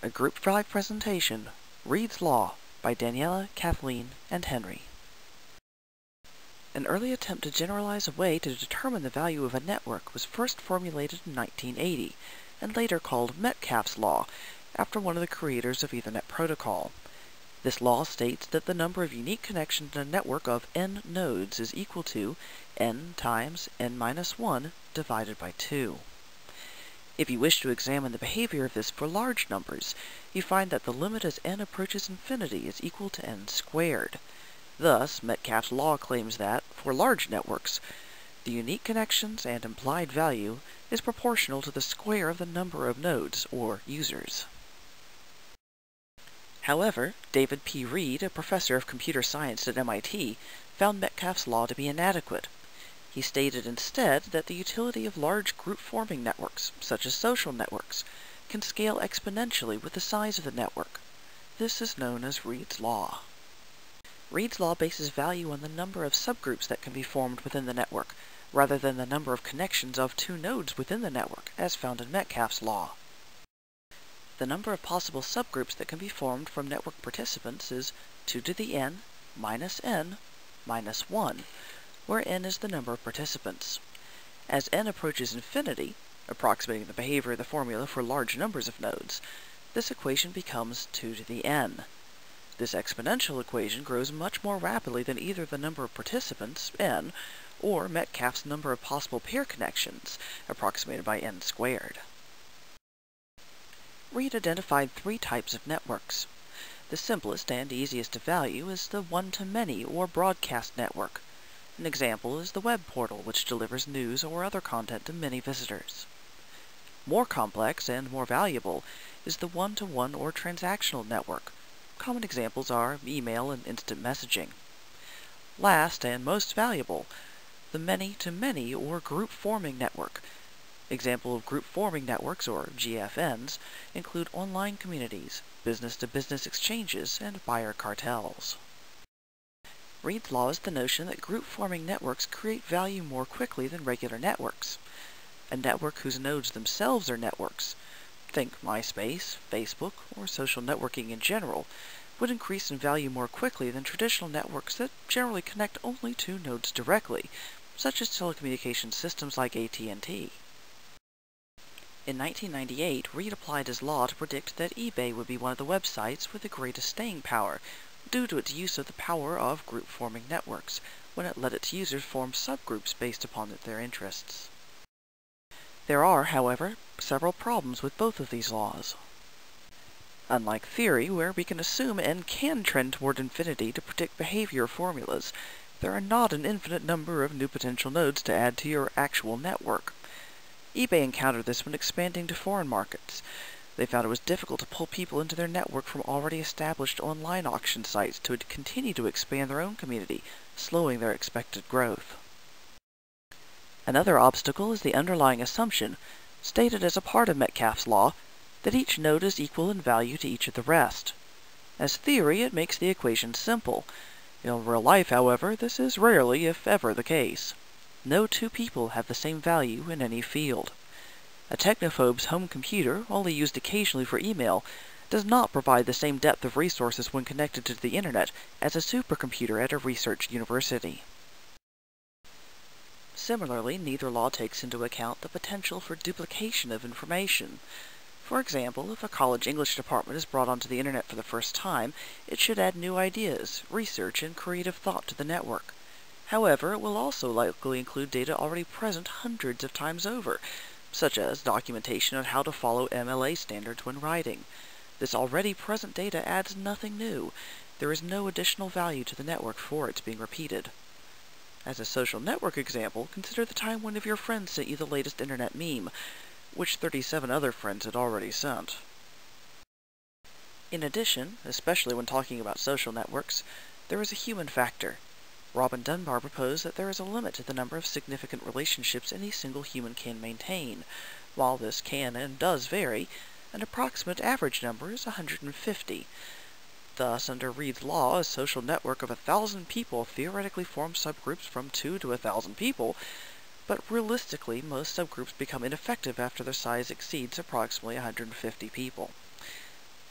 A Group 5 presentation, Reed's Law, by Daniela, Kathleen, and Henry. An early attempt to generalize a way to determine the value of a network was first formulated in 1980, and later called Metcalfe's Law, after one of the creators of Ethernet Protocol. This law states that the number of unique connections in a network of n nodes is equal to n times n minus 1 divided by 2. If you wish to examine the behavior of this for large numbers, you find that the limit as n approaches infinity is equal to n squared. Thus, Metcalfe's law claims that, for large networks, the unique connections and implied value is proportional to the square of the number of nodes, or users. However, David P. Reed, a professor of computer science at MIT, found Metcalfe's law to be inadequate. He stated instead that the utility of large group forming networks, such as social networks, can scale exponentially with the size of the network. This is known as Reed's law. Reed's law bases value on the number of subgroups that can be formed within the network, rather than the number of connections of two nodes within the network, as found in Metcalfe's law. The number of possible subgroups that can be formed from network participants is 2 to the n minus n minus 1, where n is the number of participants. As n approaches infinity, approximating the behavior of the formula for large numbers of nodes, this equation becomes 2 to the n. This exponential equation grows much more rapidly than either the number of participants, n, or Metcalfe's number of possible pair connections, approximated by n squared. Reed identified three types of networks. The simplest and easiest to value is the one-to-many or broadcast network. An example is the web portal, which delivers news or other content to many visitors. More complex and more valuable is the one-to-one or transactional network. Common examples are email and instant messaging. Last and most valuable, the many-to-many or group-forming network. Example of group-forming networks, or GFNs, include online communities, business-to-business exchanges, and buyer cartels. Reed's law is the notion that group-forming networks create value more quickly than regular networks. A network whose nodes themselves are networks, think MySpace, Facebook, or social networking in general, would increase in value more quickly than traditional networks that generally connect only two nodes directly, such as telecommunications systems like AT&T. In 1998, Reed applied his law to predict that eBay would be one of the websites with the greatest staying power, due to its use of the power of group-forming networks, when it let its users form subgroups based upon their interests. There are, however, several problems with both of these laws. Unlike theory, where we can assume n can trend toward infinity to predict behavior formulas, there are not an infinite number of new potential nodes to add to your actual network. eBay encountered this when expanding to foreign markets. They found it was difficult to pull people into their network from already established online auction sites to continue to expand their own community, slowing their expected growth. Another obstacle is the underlying assumption, stated as a part of Metcalfe's law, that each node is equal in value to each of the rest. As theory, it makes the equation simple. In real life, however, this is rarely, if ever, the case. No two people have the same value in any field. A technophobe's home computer, only used occasionally for email, does not provide the same depth of resources when connected to the internet as a supercomputer at a research university. Similarly, neither law takes into account the potential for duplication of information. For example, if a college English department is brought onto the internet for the first time, it should add new ideas, research, and creative thought to the network. However, it will also likely include data already present hundreds of times over, such as documentation on how to follow MLA standards when writing. This already present data adds nothing new. There is no additional value to the network for its being repeated. As a social network example, consider the time one of your friends sent you the latest internet meme, which 37 other friends had already sent. In addition, especially when talking about social networks, there is a human factor. Robin Dunbar proposed that there is a limit to the number of significant relationships any single human can maintain. While this can and does vary, an approximate average number is 150. Thus, under Reed's law, a social network of a thousand people theoretically forms subgroups from two to a thousand people, but realistically, most subgroups become ineffective after their size exceeds approximately 150 people.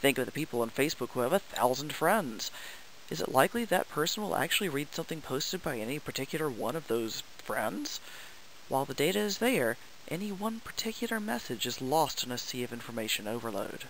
Think of the people on Facebook who have a thousand friends. Is it likely that person will actually read something posted by any particular one of those friends? While the data is there, any one particular message is lost in a sea of information overload.